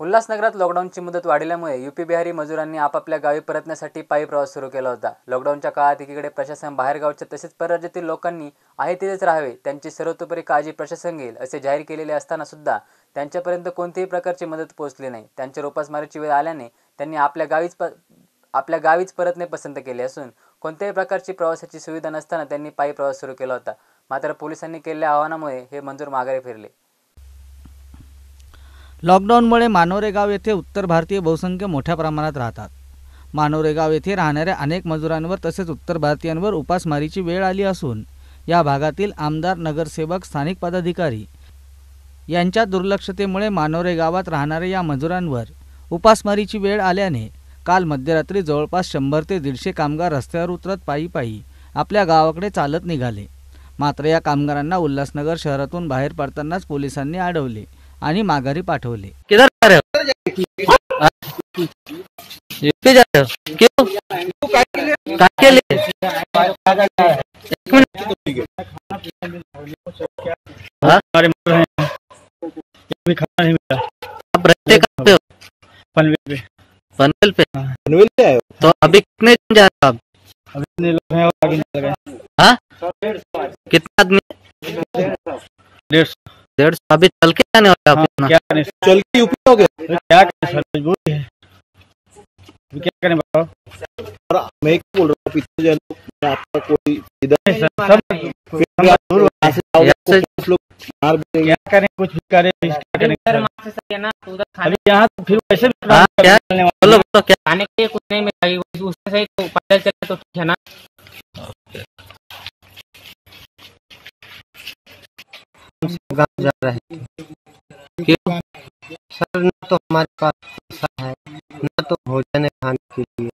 उल्हासनगरात लॉकडाऊनची मुदत वाढल्यामुळे युपी बिहारी मजुरांनी आपापल्या गावी परतण्यासाठी पायी प्रवास सुरू केला होता. लॉकडाऊनच्या काळात एकीकडे प्रशासन बाहेरगावच्या तसेच परराज्यातील लोकांनी आहे तिथेच राहावे त्यांची सर्वतोपरी काळजी प्रशासन घेईल असे जाहीर केलेले असताना सुद्धा त्यांच्यापर्यंत कोणतीही प्रकारची मदत पोहोचली नाही. त्यांच्या उपासमारीची वेळ आल्याने त्यांनी आपल्या गावीच प आपल्या गावीच परतणे पसंत केले असून कोणत्याही प्रकारची प्रवासाची सुविधा नसताना त्यांनी पायी प्रवास सुरू केला होता. मात्र पोलिसांनी केलेल्या आव्हानामुळे हे मजूर माघारी फिरले. लॉकडाऊनमुळे मानोरेगाव येथे उत्तर भारतीय बहुसंख्य मोठ्या प्रमाणात राहतात. मानोरेगाव येथे राहणाऱ्या अनेक मजुरांवर तसेच उत्तर भारतीयांवर उपासमारीची वेळ आली असून या भागातील आमदार नगरसेवक स्थानिक पदाधिकारी यांच्या दुर्लक्षतेमुळे मानोरे गावात राहणाऱ्या या मजुरांवर उपासमारीची वेळ आल्याने काल मध्यरात्री जवळपास शंभर ते दीडशे कामगार रस्त्यावर उतरत पायी पायी आपल्या गावाकडे चालत निघाले. मात्र या कामगारांना उल्हासनगर शहरातून बाहेर पडतानाच पोलिसांनी अडवले. आणि माघारी पाठवले. किधर जा रहे यूपी जा रहे क्यों? काय के लिए एक मिनट? हमारे मर रहे अभी खाना नहीं मिला आप रहते कहाँ पे हो. पनवेल पे. पनवेल पे आए तो अभी कितने जन जा रहे आप अभी इतने लोग हैं और आगे निकल गए हाँ? कितना आदमी? डेढ़ सौ डेढ़ सौ। अभी चल के जाने वाले आप हाँ, इतना क्या करें चल के यूपी हो गए क्या करें सर मजबूरी है। क्या करें बताओ और मैं क्या बोल रहा हूँ पीछे जो है आपका कोई इधर नहीं सर सब फिर आप दूर वहाँ से आओगे यहाँ से- कुछ लोग मार भी देंगे। क्या करें? कुछ भी करें क्या करें? सर? अभी यहाँ तो फिर वैसे भी हाँ, क्या? बोलो बोलो क्या? खाने के लिए कुछ नहीं मिला। उस- उससे सही तो पैदल चले तो ठीक है ना? गाँव जा रहे थे क्यों? सर न तो हमारे पास पैसा है न तो भोजन है खाने के लिए।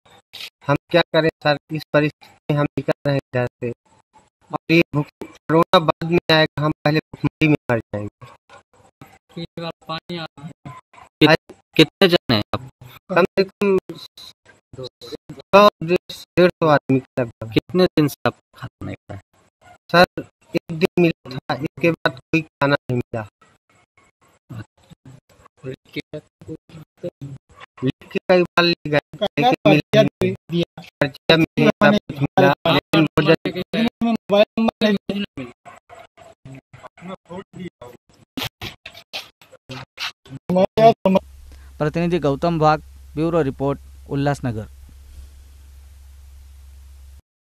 हम क्या करें सर? इस परिस्थिति में हम निकल रहे हैं इधर से और ये भूख कोरोना बाद में आएगा हम पहले भूखमरी में मर जाएँगे। कितने जन है आप? कम से कम सौ डेढ़ सौ आदमी लगभग। कितने दिन से आप खाना नहीं खाए? सर एक दिन मिला था इसके कोई खाना नहीं मिला। लिख के कई बार ले गए लेकिन मिला नहीं। पर्चियाँ मिली सब कुछ मिला लेकिन भोजन प्रतिनिधी गौतम वाघ ब्यूरो रिपोर्ट उल्हासनगर